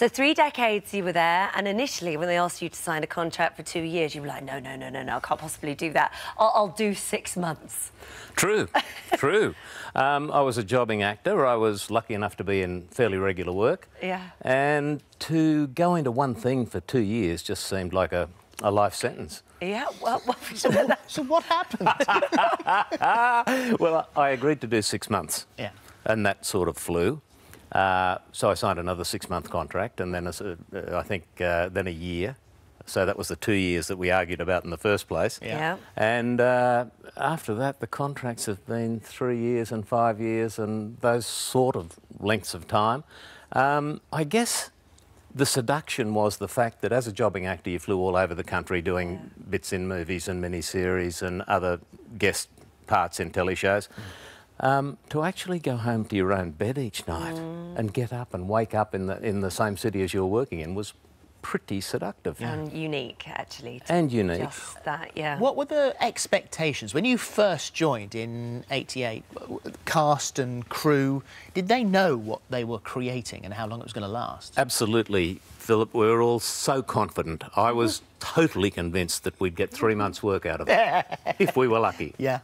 So three decades you were there, and initially when they asked you to sign a contract for two years, you were like, no, no, no, no, no, I can't possibly do that. I'll, I'll do six months. True, true. Um, I was a jobbing actor. I was lucky enough to be in fairly regular work. Yeah. And to go into one thing for two years just seemed like a, a life sentence. Yeah, well, well So, so what happened? well, I agreed to do six months. Yeah. And that sort of flew. Uh, so I signed another six-month contract, and then a s- uh, I think uh, then a year. So that was the two years that we argued about in the first place. Yeah. yeah. And uh, after that, the contracts have been three years and five years and those sort of lengths of time. Um, I guess the seduction was the fact that as a jobbing actor, you flew all over the country doing bits in movies and miniseries and other guest parts in teleshows. Um, to actually go home to your own bed each night and get up and wake up in the, in the same city as you're working in was pretty seductive And unique, actually. and unique. Just that, yeah. What were the expectations when you first joined in '88? Cast and crew, did they know what they were creating and how long it was going to last? Absolutely, Phillip. We were all so confident. I was totally convinced that we'd get three months' work out of it if we were lucky. Yeah.